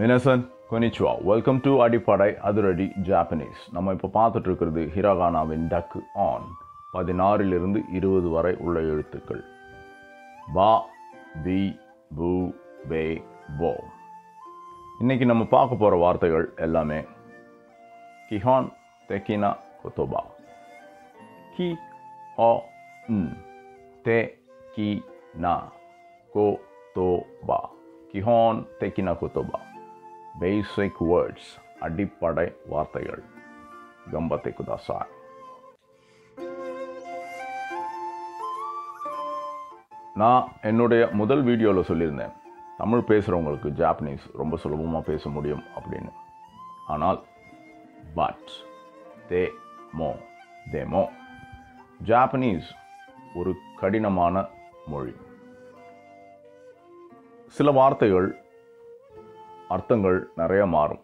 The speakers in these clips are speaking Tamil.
மினசன் கொனிச்சுவா வெல்கம் டு அடிப்படை அதிரடி ஜாப்பனீஸ் நம்ம இப்போ பார்த்துட்டு இருக்கிறது ஹிராகானாவின் டக்கு ஆன் பதினாறிலிருந்து இருபது வரை உள்ள எழுத்துக்கள். பா பி பு பே போ இன்னைக்கு நம்ம பார்க்க போகிற வார்த்தைகள் எல்லாமே கிஹான் தெக்கினா கொத்தோபா. கி ஓ தே கி நா. கோ தோ பா. கிஹான் தெக்கினா கொத்தோபா. பேசிக் வேர்ட்ஸ் அடிப்படை வார்த்தைகள். கம்பத்தை குதாசாய் நான் என்னுடைய முதல் வீடியோவில் சொல்லியிருந்தேன் தமிழ் பேசுகிறவங்களுக்கு ஜாப்பனீஸ் ரொம்ப சுலபமாக பேச முடியும் அப்படின்னு. ஆனால் பட் தே மோ தேமோ ஜாப்பனீஸ் ஒரு கடினமான மொழி. சில வார்த்தைகள் அர்த்தங்கள் நிறையா மாறும்.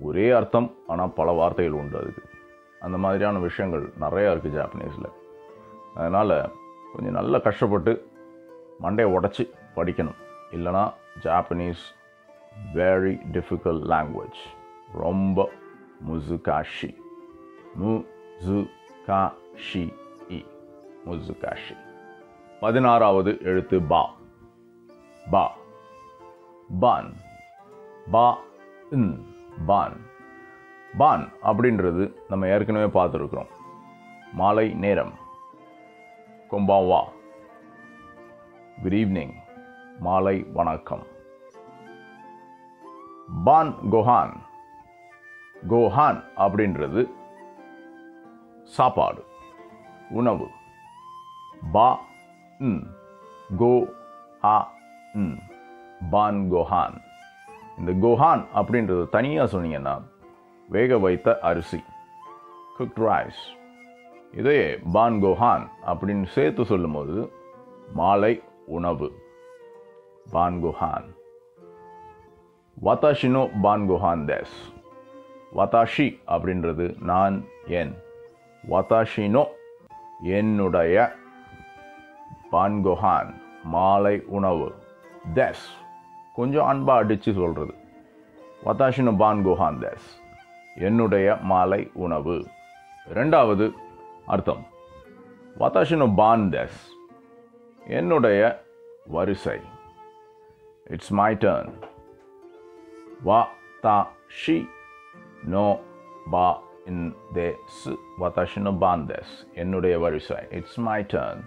ஒரே அர்த்தம் ஆனால் பல வார்த்தைகள் உண்டு அதுக்கு. அந்த மாதிரியான விஷயங்கள் நிறையா இருக்குது ஜாப்பனீஸில். அதனால் கொஞ்சம் நல்லா கஷ்டப்பட்டு மண்டையை உடச்சி படிக்கணும். இல்லைனா ஜாப்பனீஸ் வெரி டிஃபிகல்ட் லாங்குவேஜ் ரொம்ப முசுகாஷி. மு ஜு கா ஷி இ. முசுகாஷி. பதினாறாவது எழுத்து பா. பா. பான். பா இன் பான். பான் அப்படின்றது நம்ம ஏற்கனவே பார்த்துருக்குறோம். மாலை நேரம். கொம்பாவா குட் ஈவினிங் மாலை வணக்கம். பான் கோஹான். கோஹான் அப்படின்றது சாப்பாடு உணவு. பா ன் கோ ஆ ன் பான் கோஹான். இந்த குஹான் அப்படின்றது தனியாக சொன்னீங்கன்னா வேக வைத்த அரிசி குக் ரைஸ் இதே பான் குஹான் அப்படின்னு சேர்த்து சொல்லும்போது மாலை உணவு பான் குஹான். வதாஷினோ பான் குஹான் தேஸ். வதாஷி அப்படின்றது நான் என். வதாஷினோ என்னுடைய பான் குஹான் மாலை உணவு தேஸ். கொஞ்சம் அன்பாக அடித்து சொல்கிறது வதாஷினோ பான் குஹான் தேஸ். என்னுடைய மாலை உணவு. ரெண்டாவது அர்த்தம். வதாஷினோ பான் தேஸ். என்னுடைய வரிசை. இட்ஸ் மை டர்ன் வா தா ஷி நோ பா இன் தேஸ். வதாஷினோ பான் தேஸ். என்னுடைய வரிசை. இட்ஸ் மை டர்ன்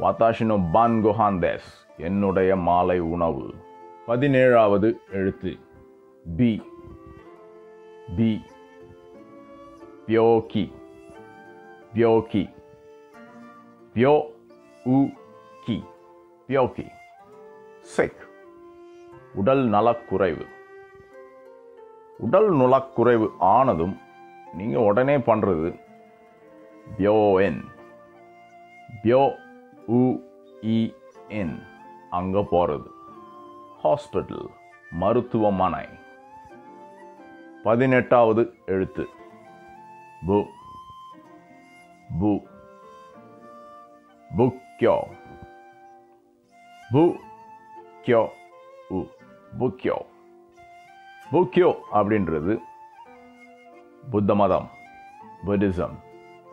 வதாஷினோ பான் குஹான் தேஸ். என்னுடைய மாலை உணவு. பதினேழாவது எழுத்து. பி. பி. பியோகி. பியோகி. பியோ உ கி பியோகி. செக். உடல் நலக்குறைவு. உடல் நலக்குறைவு ஆனதும் நீங்கள் உடனே பண்ணுறது பியோஎன். பியோ உ இ என். அங்கே போகிறது ஹாஸ்பிட்டல் மருத்துவமனை. பதினெட்டாவது எழுத்து. பு. பு. புக்யோ பு. கியோ. உ. புக்யோ புக்யோ அப்படின்றது புத்த மதம் புத்திசம்.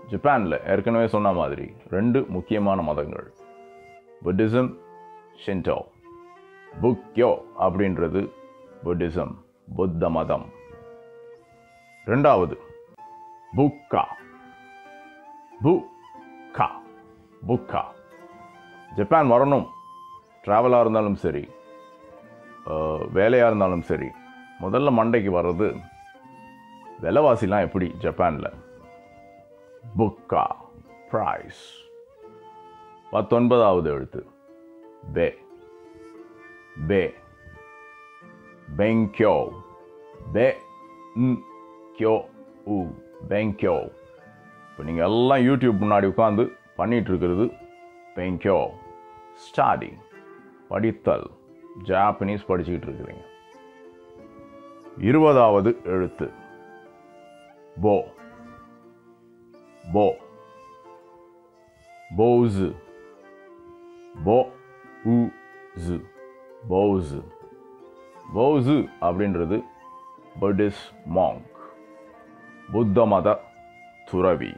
ஜப்பானில் ஏற்கனவே சொன்ன மாதிரி ரெண்டு முக்கியமான மதங்கள் புத்திசம் ஷின்டோ புக்யோ அப்படின்றது புத்திசம் புத்த மதம். ரெண்டாவது புக்கா? புக்கா புக்கா. ஜப்பான் வரணும். ட்ராவலாக இருந்தாலும் சரி வேலையாக இருந்தாலும் சரி முதல்ல மண்டைக்கு வர்றது விலைவாசிலாம் எப்படி ஜப்பானில்? புக்கா ப்ரைஸ் பத்தொன்பதாவது எழுத்து பே பே பெங்க்யோ பே ம் கியோ உ இப்போ நீங்கள் எல்லாம் யூடியூப் முன்னாடி உட்காந்து பண்ணிகிட்டு இருக்கிறது பெங்க்யோ ஸ்டாடி படித்தல். ஜாப்பனீஸ் படிச்சுக்கிட்டு இருக்கிறீங்க இருபதாவது எழுத்து. போ போ போஸு போ உ ஜு பௌசு பௌசு அப்படின்றது புத்திஸ்ட் மாங்க் புத்த மத துறவி.